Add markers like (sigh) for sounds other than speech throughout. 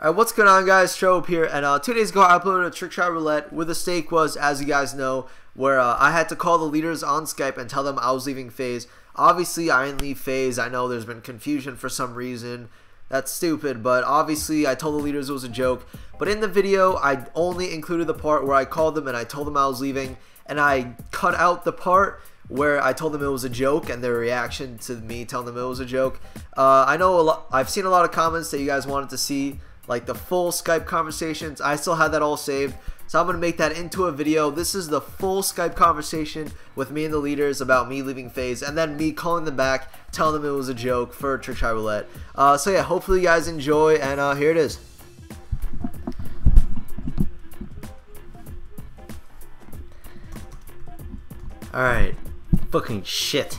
Alright, what's going on guys? Strobe here, and uh, two days ago I uploaded a trick shot roulette where the stake was, as you guys know, where uh, I had to call the leaders on Skype and tell them I was leaving FaZe. Obviously, I didn't leave FaZe. I know there's been confusion for some reason. That's stupid, but obviously I told the leaders it was a joke. But in the video, I only included the part where I called them and I told them I was leaving, and I cut out the part where I told them it was a joke and their reaction to me telling them it was a joke. Uh, I know a lot. I've seen a lot of comments that you guys wanted to see like the full Skype conversations. I still have that all saved. So I'm going to make that into a video. This is the full Skype conversation with me and the leaders about me leaving FaZe and then me calling them back, telling them it was a joke for Trick Shot Roulette. Uh, so yeah, hopefully you guys enjoy and uh, here it is. Alright. Fucking shit.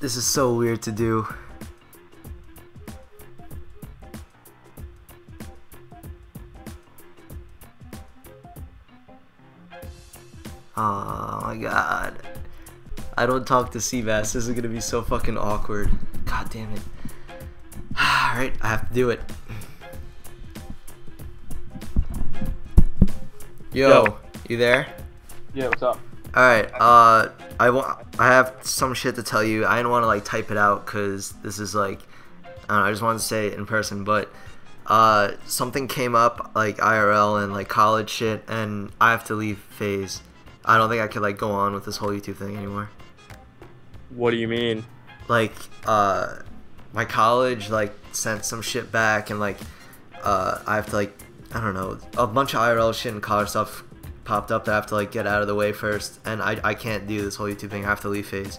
This is so weird to do. Oh my god. I don't talk to Seabass. This is gonna be so fucking awkward. God damn it. (sighs) Alright, I have to do it. Yo, Yo. you there? Yeah, what's up? Alright, uh, I want, I have some shit to tell you. I didn't want to like type it out because this is like, I, don't know, I just wanted to say it in person, but uh, something came up like IRL and like college shit, and I have to leave FaZe. I don't think I could like go on with this whole YouTube thing anymore. What do you mean? Like, uh, my college like sent some shit back, and like, uh, I have to like, I don't know, a bunch of IRL shit and college stuff popped up that I have to like get out of the way first, and I I can't do this whole YouTube thing. I have to leave FaZe.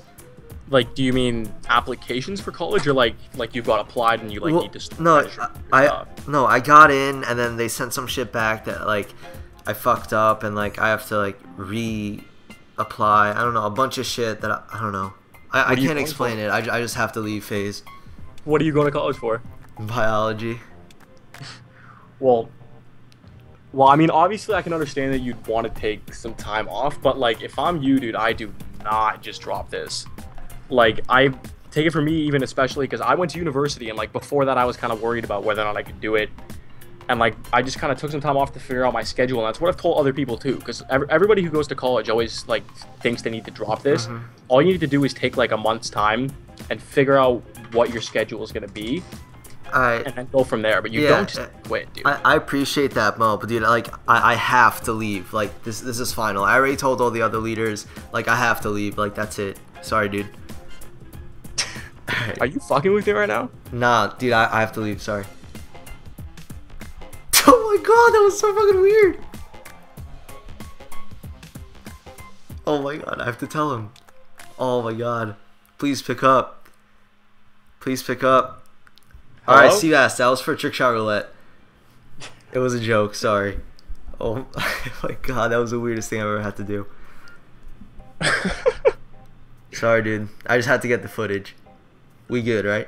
Like, do you mean applications for college, or like like you've got applied and you like Well, need to? no, your I no, I got in, and then they sent some shit back that like I fucked up, and like I have to like re-apply. I don't know a bunch of shit that I, I don't know. I, I What are you can't explain for? it. I, I just have to leave FaZe What are you going to college for? biology. (laughs) Well, well, I mean, obviously, I can understand that you'd want to take some time off, but like, if I'm you, dude, I do not just drop this. Like, I take it from me, even especially because I went to university, and like before that, I was kind of worried about whether or not I could do it. And like, I just kind of took some time off to figure out my schedule, and that's what I've told other people too. Because everybody who goes to college always like thinks they need to drop this. Mhm. All you need to do is take like a month's time and figure out what your schedule is going to be, I and then go from there. But you Yeah, don't just quit, dude. I, I appreciate that, Mo, but dude, like I, I have to leave. Like this this is final. I already told all the other leaders. Like I have to leave. Like that's it. Sorry, dude. (laughs) Are you fucking with me right now? Nah, dude, I, I have to leave. Sorry. Oh my god, that was so fucking weird. Oh my god, I have to tell him. Oh my god. Please pick up. Please pick up. Alright, Hello? Seabass, that was for Trick Shot Roulette. It was a joke, sorry. Oh (laughs) my god, that was the weirdest thing I've ever had to do. (laughs) Sorry, dude. I just had to get the footage. We good, right?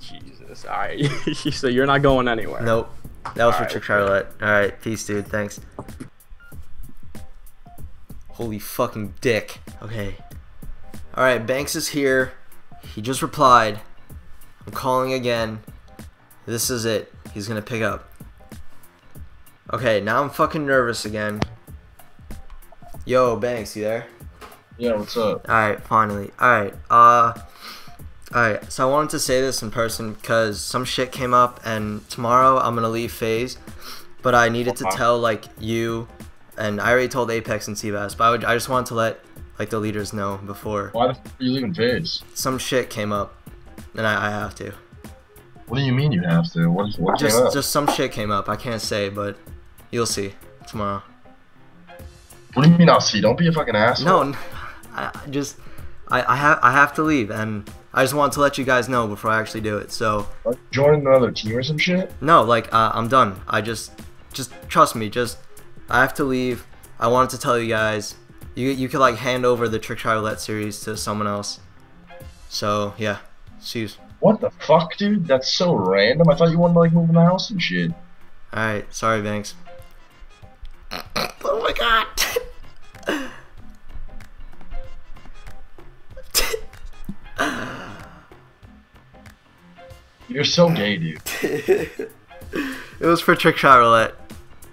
Jesus. All right. (laughs) so you're not going anywhere. Nope. That was for Alright, Trick Shot Roulette. Alright, peace, dude. Thanks. Holy fucking dick. Okay. Alright, Banks is here. He just replied. I'm calling again. This is it. He's gonna pick up. Okay, now I'm fucking nervous again. Yo, Banks, you there? Yeah, what's up? Alright, finally. Alright, uh. Alright, so I wanted to say this in person because some shit came up, and tomorrow I'm gonna leave FaZe. But I needed to tell, like, you, and I already told Apex and Seabass, but I, would, I just wanted to let, like, the leaders know before. Why the f- are you leaving FaZe? Some shit came up, and I, I have to. What do you mean you have to? What, what Just, just some shit came up. I can't say, but you'll see tomorrow. What do you mean I'll see? Don't be a fucking asshole. No, (laughs) I just, I, I have, I have to leave, and I just wanted to let you guys know before I actually do it. So. Join another team or some shit? No, like uh, I'm done. I just, just trust me. Just, I have to leave. I wanted to tell you guys. You you could like hand over the Trick Shot Roulette series to someone else. So yeah, see you. What the fuck, dude? That's so random. I thought you wanted to like move in the house and shit. All right, sorry, Banks. (coughs) oh my god. You're so gay, dude. (laughs) It was for trick shot roulette.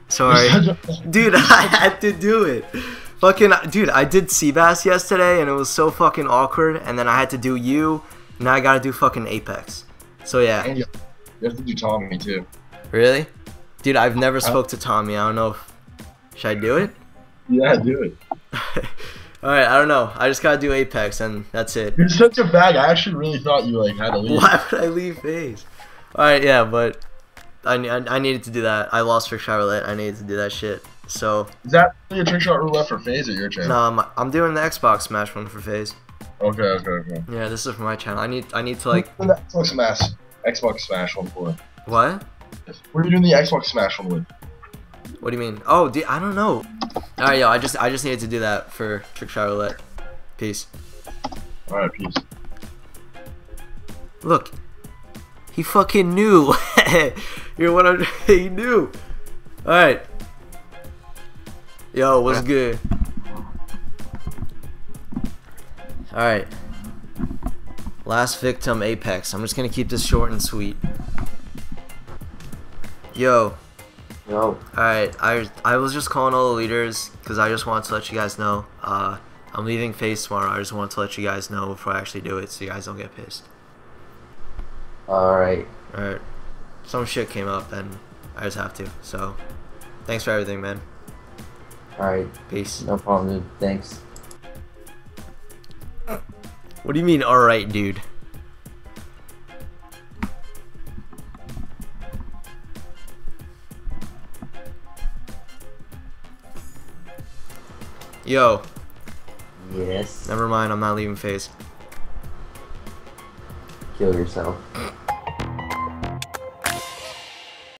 Sorry. (laughs) Dude, I had to do it. Fucking dude, I did Seabass yesterday and it was so fucking awkward and then I had to do you. Now I gotta do fucking Apex. So yeah. And you have to do Tommy too. Really? Dude, I've never spoke to Tommy. I don't know if should I do it? Yeah, do it. (laughs) Alright, I don't know. I just gotta do Apex and that's it. You're such a bag. I actually really thought you like had to leave. Why would I leave FaZe? Alright, yeah, but I, I, I needed to do that. I lost for Charlotte. I needed to do that shit. So, Is that a trick shot roulette for FaZe or your channel? no, I'm, I'm doing the Xbox Smash one for FaZe. Okay, okay, okay. Yeah, this is for my channel. I need I need to like What are you doing the Xbox Smash, Xbox Smash one for. what? What are you doing the Xbox Smash one with? What do you mean? Oh, dude, I don't know. All right, yo, I just I just needed to do that for Trick Shot Roulette. Peace. All right, peace. Look, he fucking knew. (laughs) You're 100. (laughs) He knew. All right. Yo, what's good? All right. Last victim, Apex. I'm just gonna keep this short and sweet. Yo. Yo, Alright, I I was just calling all the leaders because I just wanted to let you guys know. Uh, I'm leaving FaZe tomorrow. I just wanted to let you guys know before I actually do it so you guys don't get pissed. alright. Alright. Some shit came up and I just have to. So, thanks for everything, man. Alright, Peace. no problem, dude. Thanks. What do you mean, alright, dude? Yo, Yes. never mind. I'm not leaving FaZe. Kill yourself.